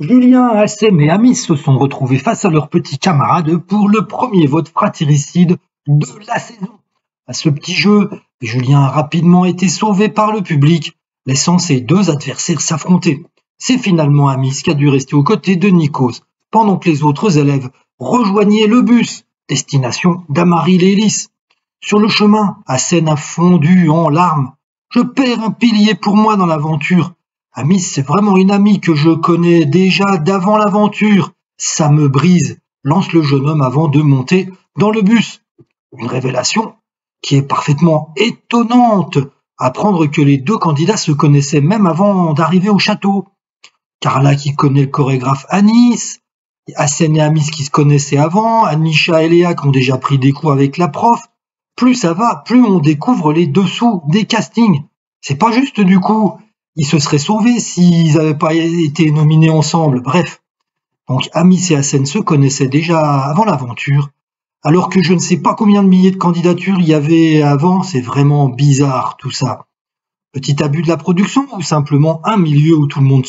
Julien, Hassem et Amis se sont retrouvés face à leurs petits camarades pour le premier vote fratricide de la saison. À ce petit jeu, Julien a rapidement été sauvé par le public, laissant ses deux adversaires s'affronter. C'est finalement Amis qui a dû rester aux côtés de Nikos, pendant que les autres élèves rejoignaient le bus, destination d'Amarie-Lélis. Sur le chemin, Hassen a fondu en larmes. Je perds un pilier pour moi dans l'aventure, Amis, c'est vraiment une amie que je connais déjà d'avant l'aventure. Ça me brise, lance le jeune homme avant de monter dans le bus. Une révélation qui est parfaitement étonnante. Apprendre que les deux candidats se connaissaient même avant d'arriver au château. Carla qui connaît le chorégraphe Anis, Hassen et Amis qui se connaissaient avant, Anisha et Léa qui ont déjà pris des coups avec la prof. Plus ça va, plus on découvre les dessous des castings. C'est pas juste du coup ils se seraient sauvés s'ils n'avaient pas été nominés ensemble. Bref. Donc Amis et Hassen se connaissaient déjà avant l'aventure, alors que je ne sais pas combien de milliers de candidatures il y avait avant, c'est vraiment bizarre tout ça. Petit abus de la production ou simplement un milieu où tout le monde se